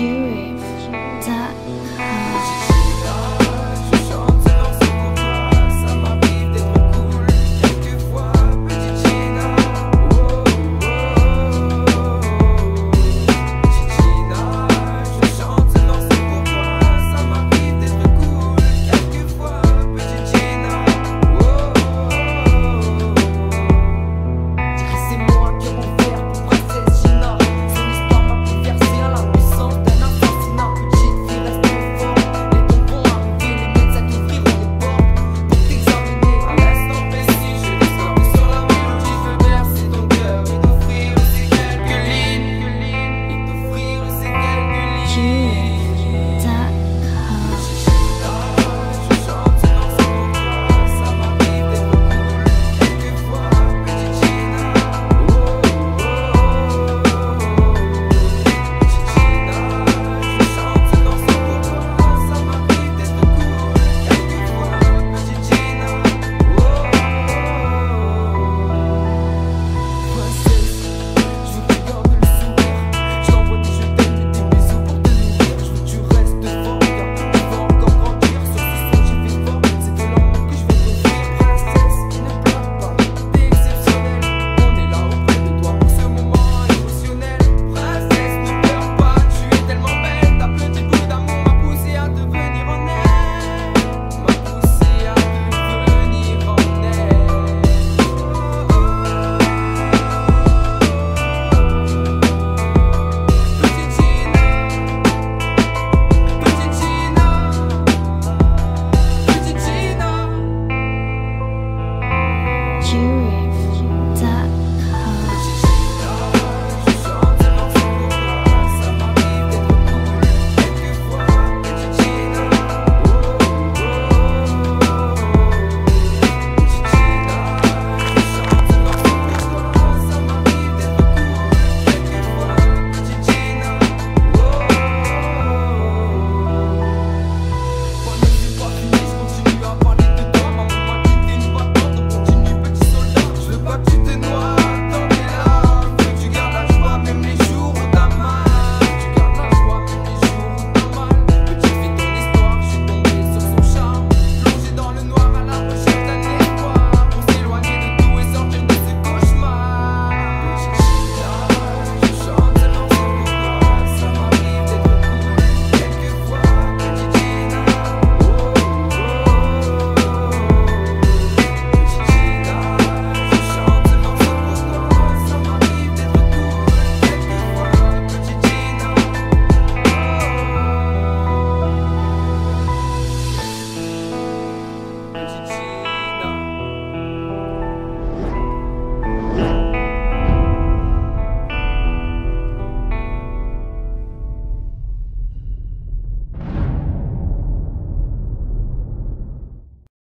you